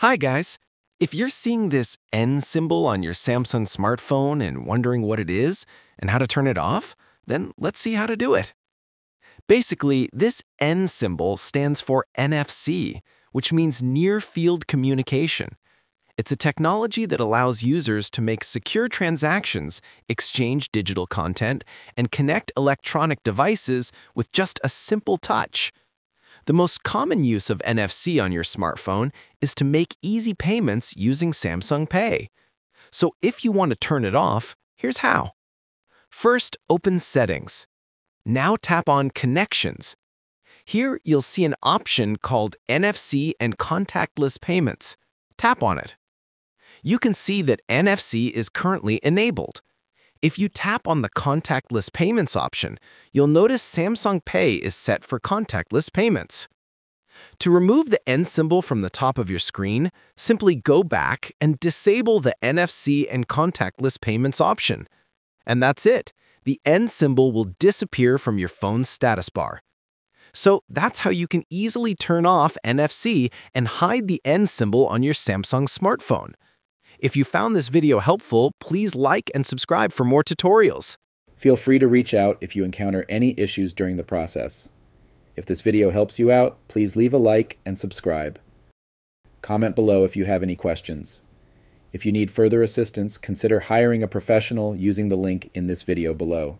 Hi guys! If you're seeing this N symbol on your Samsung smartphone and wondering what it is and how to turn it off, then let's see how to do it. Basically, this N symbol stands for NFC, which means Near Field Communication. It's a technology that allows users to make secure transactions, exchange digital content, and connect electronic devices with just a simple touch. The most common use of NFC on your smartphone is to make easy payments using Samsung Pay. So if you want to turn it off, here's how. First, open Settings. Now tap on Connections. Here you'll see an option called NFC and contactless payments. Tap on it. You can see that NFC is currently enabled. If you tap on the contactless payments option, you'll notice Samsung Pay is set for contactless payments. To remove the N symbol from the top of your screen, simply go back and disable the NFC and contactless payments option. And that's it. The N symbol will disappear from your phone's status bar. So that's how you can easily turn off NFC and hide the N symbol on your Samsung smartphone. If you found this video helpful, please like and subscribe for more tutorials. Feel free to reach out if you encounter any issues during the process. If this video helps you out, please leave a like and subscribe. Comment below if you have any questions. If you need further assistance, consider hiring a professional using the link in this video below.